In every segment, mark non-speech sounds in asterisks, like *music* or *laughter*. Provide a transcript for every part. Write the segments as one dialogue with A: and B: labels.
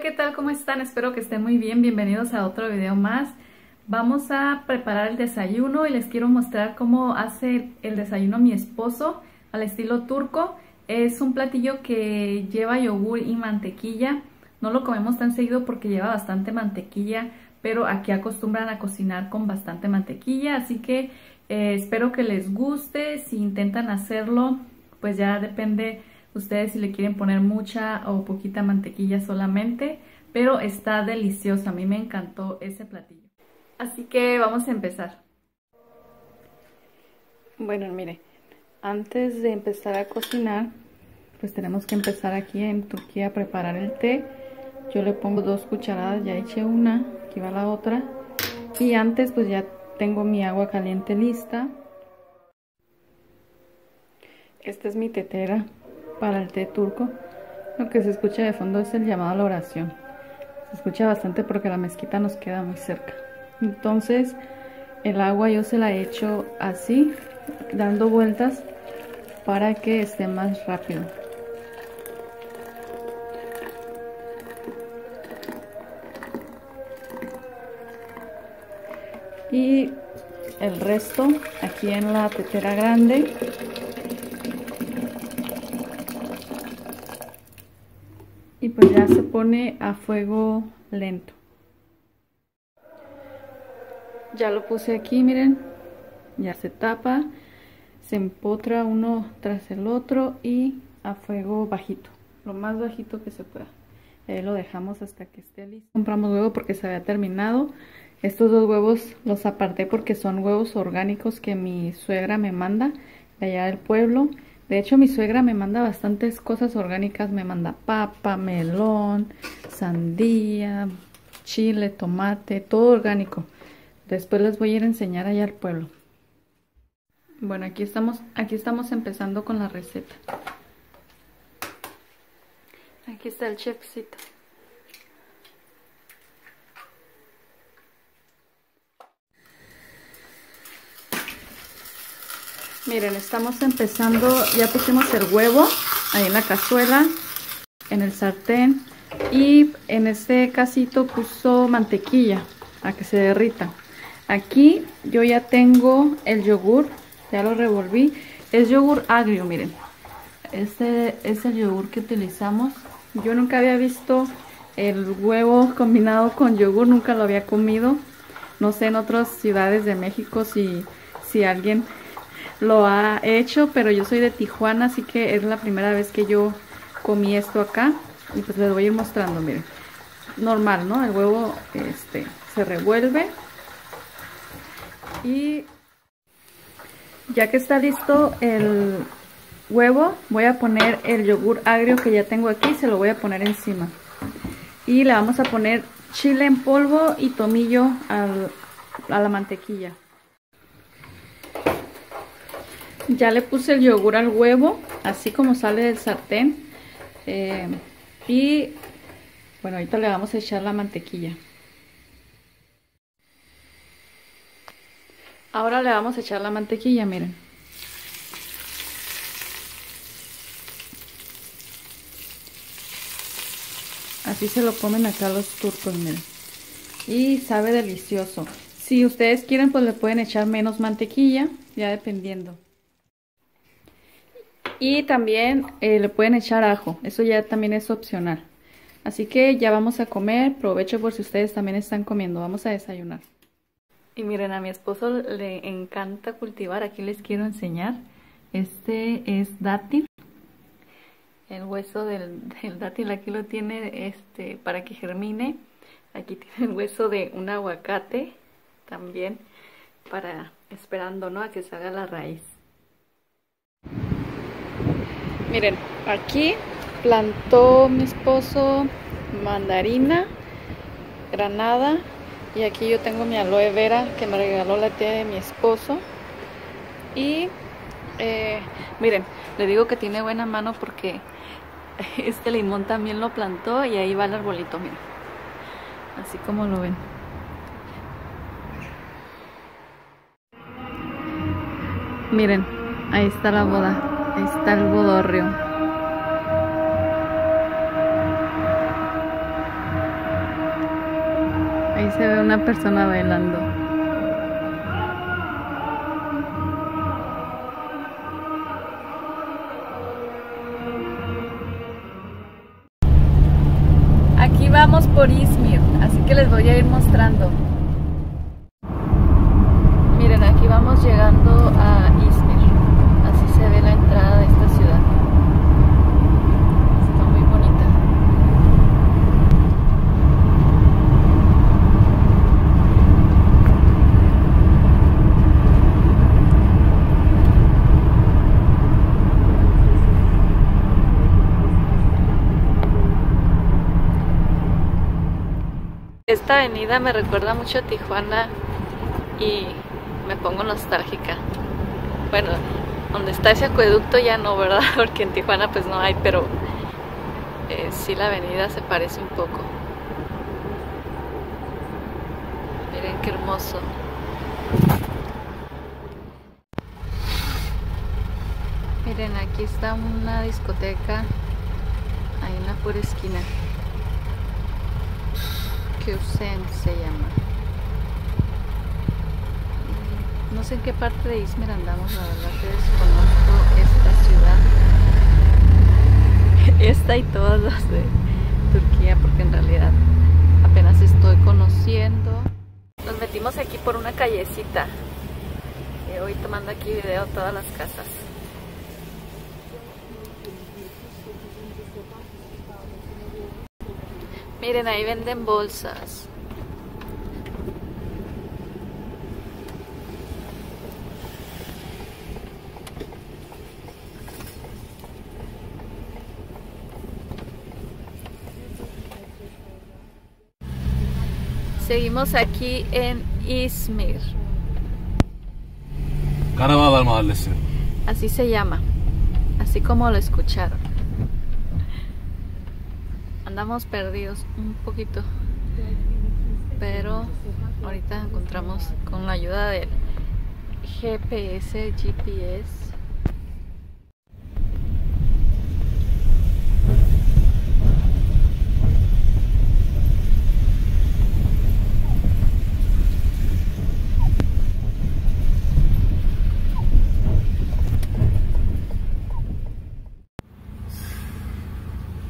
A: ¿qué tal? ¿Cómo están? Espero que estén muy bien. Bienvenidos a otro video más. Vamos a preparar el desayuno y les quiero mostrar cómo hace el desayuno mi esposo al estilo turco. Es un platillo que lleva yogur y mantequilla. No lo comemos tan seguido porque lleva bastante mantequilla, pero aquí acostumbran a cocinar con bastante mantequilla, así que eh, espero que les guste. Si intentan hacerlo, pues ya depende ustedes si le quieren poner mucha o poquita mantequilla solamente, pero está delicioso, a mí me encantó ese platillo. Así que vamos a empezar. Bueno, mire, antes de empezar a cocinar, pues tenemos que empezar aquí en Turquía a preparar el té. Yo le pongo dos cucharadas, ya eché una, aquí va la otra. Y antes pues ya tengo mi agua caliente lista. Esta es mi tetera para el té turco. Lo que se escucha de fondo es el llamado a la oración. Se escucha bastante porque la mezquita nos queda muy cerca. Entonces el agua yo se la echo así, dando vueltas para que esté más rápido. Y el resto aquí en la tetera grande y pues ya se pone a fuego lento. Ya lo puse aquí miren. Ya se tapa se empotra uno tras el otro y a fuego bajito lo más bajito que se pueda. Lo dejamos hasta que esté listo. Compramos huevo porque se había terminado. Estos dos huevos los aparté porque son huevos orgánicos que mi suegra me manda de allá del pueblo de hecho, mi suegra me manda bastantes cosas orgánicas. Me manda papa, melón, sandía, chile, tomate, todo orgánico. Después les voy a ir a enseñar allá al pueblo. Bueno, aquí estamos, aquí estamos empezando con la receta. Aquí está el chefcito. Miren, estamos empezando, ya pusimos el huevo ahí en la cazuela, en el sartén y en este casito puso mantequilla a que se derrita. Aquí yo ya tengo el yogur, ya lo revolví, es yogur agrio, miren. Este es el yogur que utilizamos. Yo nunca había visto el huevo combinado con yogur, nunca lo había comido. No sé en otras ciudades de México si, si alguien lo ha hecho, pero yo soy de Tijuana, así que es la primera vez que yo comí esto acá. Y pues les voy a ir mostrando, miren. Normal, ¿no? El huevo este, se revuelve. Y ya que está listo el huevo, voy a poner el yogur agrio que ya tengo aquí, se lo voy a poner encima. Y le vamos a poner chile en polvo y tomillo a la mantequilla. Ya le puse el yogur al huevo, así como sale del sartén. Eh, y bueno, ahorita le vamos a echar la mantequilla. Ahora le vamos a echar la mantequilla, miren. Así se lo comen acá los turcos, miren. Y sabe delicioso. Si ustedes quieren, pues le pueden echar menos mantequilla, ya dependiendo. Y también eh, le pueden echar ajo, eso ya también es opcional. Así que ya vamos a comer, provecho por si ustedes también están comiendo, vamos a desayunar. Y miren, a mi esposo le encanta cultivar, aquí les quiero enseñar. Este es dátil, el hueso del, dátil aquí lo tiene este para que germine. Aquí tiene el hueso de un aguacate también para esperando ¿no? a que salga la raíz. Miren, aquí plantó mi esposo mandarina, granada y aquí yo tengo mi aloe vera que me regaló la tía de mi esposo. Y eh, miren, le digo que tiene buena mano porque *laughs* este limón también lo plantó y ahí va el arbolito, miren. Así como lo ven. Miren, ahí está la boda. Está el bodorrio. Ahí se ve una persona bailando. Aquí vamos por Izmir, así que les voy a ir mostrando. Miren, aquí vamos llegando a Izmir. Así se ve la entrada de esta ciudad. Está muy bonita. Esta avenida me recuerda mucho a Tijuana y me pongo nostálgica. Bueno, donde está ese acueducto ya no, ¿verdad? *laughs* Porque en Tijuana pues no hay, pero eh, sí la avenida se parece un poco. Miren qué hermoso. Miren, aquí está una discoteca, en la pura esquina. Keusen se llama. No sé en qué parte de Izmir andamos, la verdad que desconozco esta ciudad. *laughs* Esta y todas las de Turquía, porque en realidad apenas estoy conociendo. Nos metimos aquí por una callecita. Y hoy tomando aquí video todas las casas. Miren, ahí venden bolsas. Seguimos aquí en Izmir.
B: Karabağlar Mahallesi.
A: Así se llama. Así como lo escucharon. Andamos perdidos un poquito. Pero ahorita encontramos con la ayuda del GPS, GPS.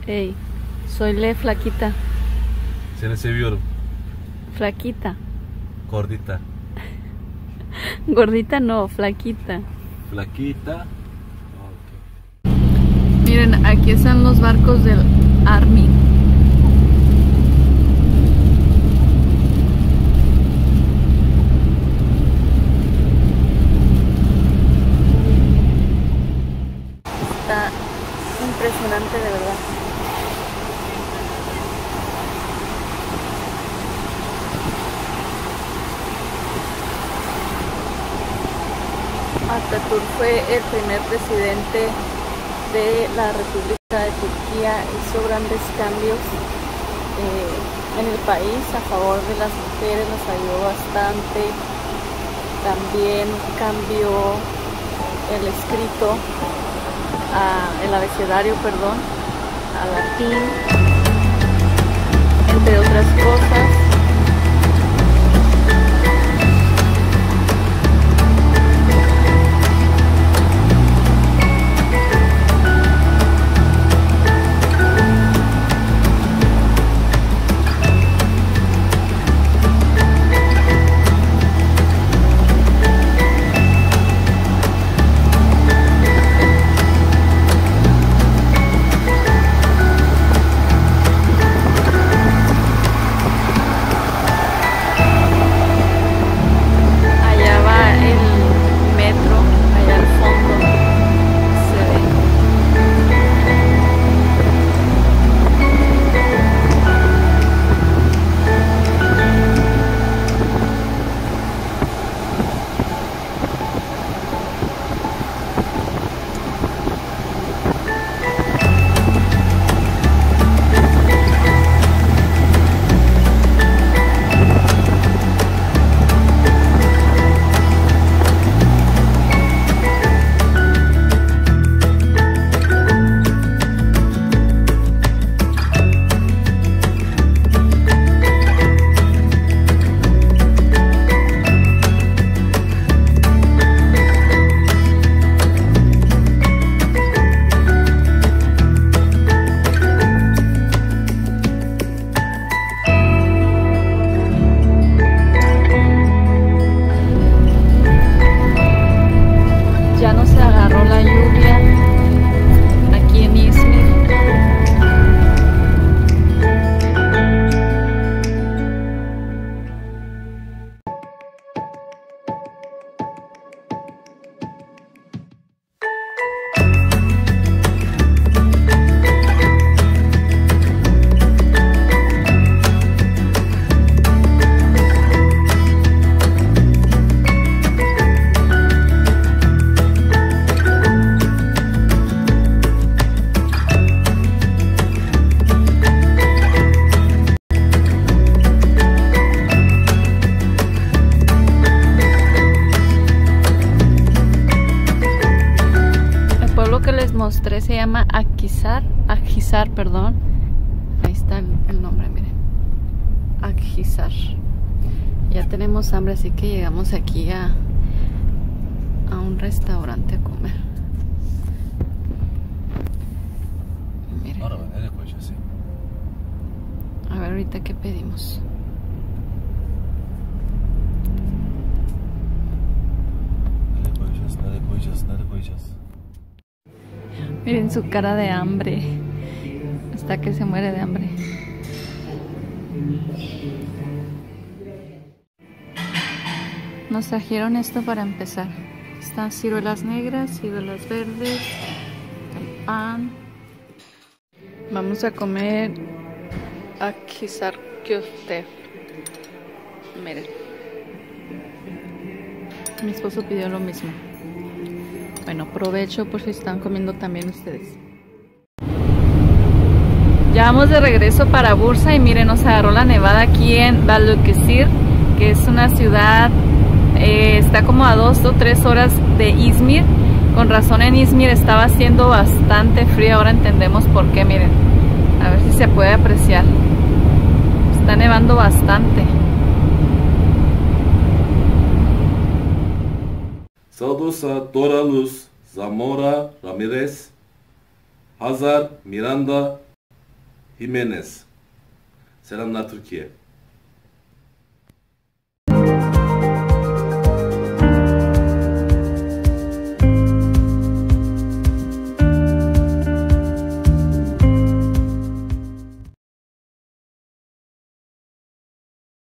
A: Ey, soy Le Flaquita.
B: Seni seviyorum.
A: Flaquita.
B: Gordita. *laughs*
A: Gordita no, flaquita.
B: Flaquita.
A: Miren, aquí están los barcos del Army. Está impresionante de verdad. Atatürk el primer presidente de la República de Turquía, hizo grandes cambios eh, en el país a favor de las mujeres, nos ayudó bastante. También cambió el escrito, a- el abecedario, perdón, a latín, entre otras cosas. Mostré se llama Aquizar, Aquizar, perdón. Ahí está el, el nombre, miren. Aquizar. Ya tenemos hambre, así que llegamos aquí a, a un restaurante a comer. Miren, a ver ahorita qué pedimos. Miren su cara de hambre. Hasta que se muere de hambre. Nos trajeron esto para empezar. Están ciruelas negras, ciruelas verdes, el pan. Vamos a comer akisar köfte. Miren. Mi esposo pidió lo mismo. Bueno, provecho por si están comiendo también ustedes. Ya vamos de regreso para Bursa y miren, nos agarró la nevada aquí en Balıkesir, que es una ciudad, eh, está como a dos o tres horas de Izmir. Con razón en Izmir estaba haciendo bastante frío, ahora entendemos por qué, miren. A ver si se puede apreciar. Está nevando bastante.
B: Sadosa, Doraluz, Zamora, Ramirez, Hazar, Miranda, Jimenez. Selamlar Türkiye.